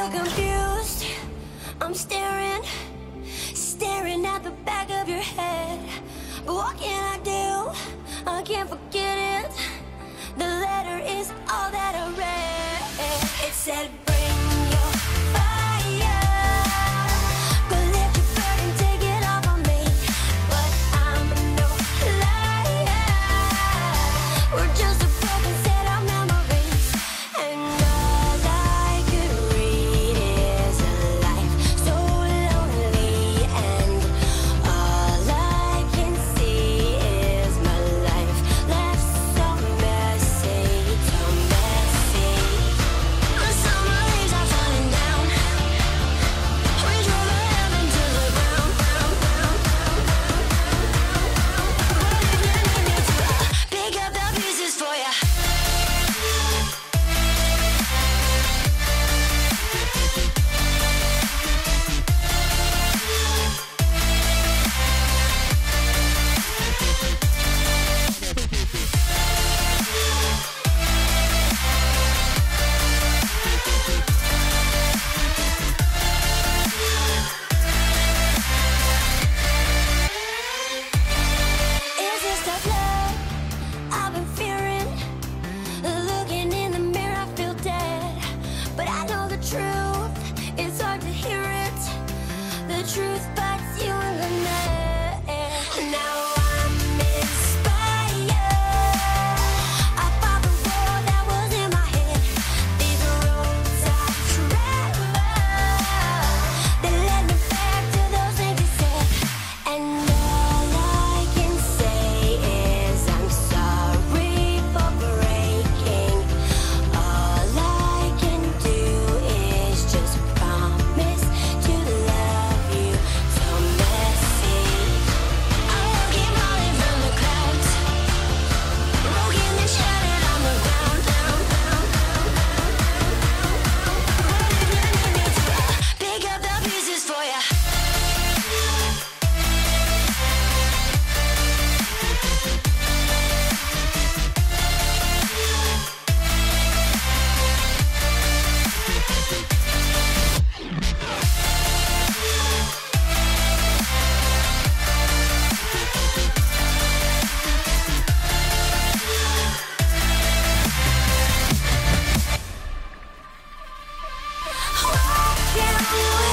feel confused. I'm staring, staring at the back of your head. But truth you